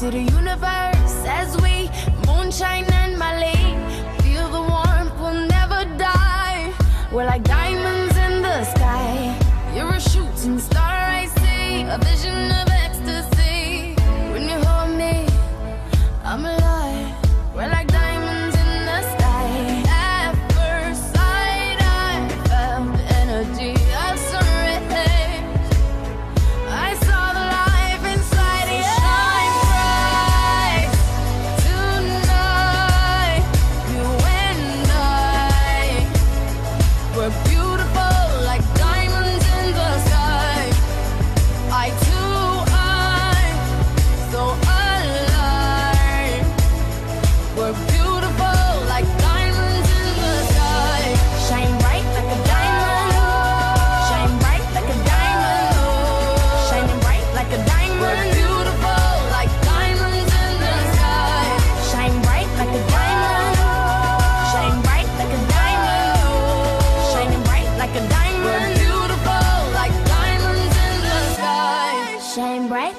to the universe as we moonshine and molly. Feel the warmth, we'll never die. We're like